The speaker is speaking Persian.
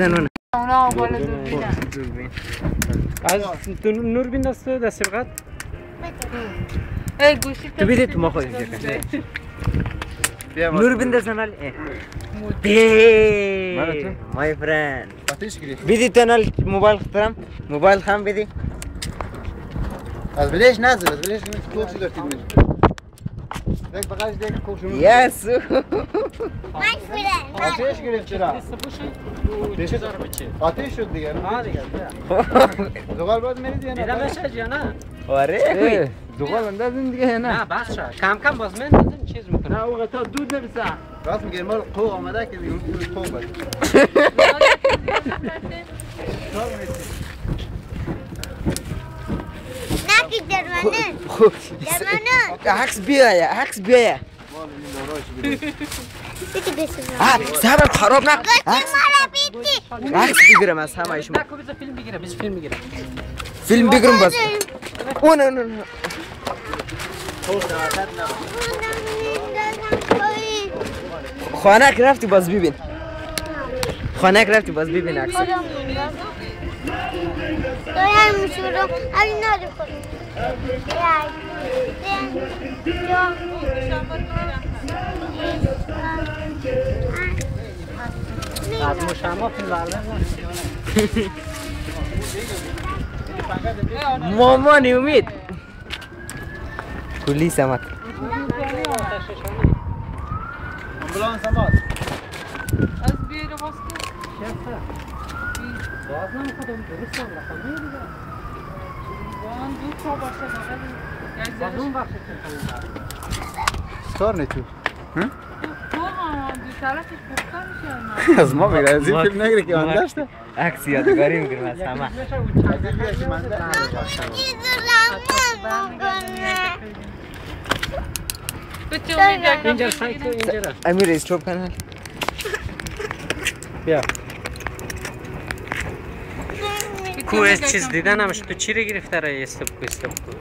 زنونه. اونا بالا دوربین از تو نور بین دست دست ای گوشی تو بیدی تو ما ما- نور بندازن ولی من و بی تو؟ مای فرند. آتیش گرفت بیدی تو نال موبایل خطرم؟ موبایل خم بیدی؟ از بلش نزد از بلش نمیشه تو چی داشتی میشه دیگه بغلش دیگه کوشم یس آتیش گرفت چرا چه داره بچه آتیش شد دیگه ها دیگه زغال باید میرید یا دیدم نه بشه یا نه آره زغال اندازین دیگه یا نه بس شد کم کم باز من لازم چیز می‌کنه نه اوقات تا دود نرسه راست میگه مال قوق آمده که دیگه قوق بده عکس بیا عکس بیا بیتی بسیار آه صبر خراب نه عکس عکس بگیرم از همه شما فیلم بذار فیلم بگیرم باز اون اون اون خانه رفتی باز ببین خانه رفتی باز ببین عکس علی کنم از مشما فیلم بردن مامان امید کلی سمت امبولانس هم از بیر باز کن باز نمیخوادم درست هم وان دو تا باشه بغل یک ستار نه تو. از ما میگه از این فیلم نگیره که من داشته. عکس یادگاری می‌گیرم از همه. اینجا سایت تو اینجا را امیر استوب کن بیا. کو از چیز دیدن همش تو چی رو گرفته را استپ کو استپ کو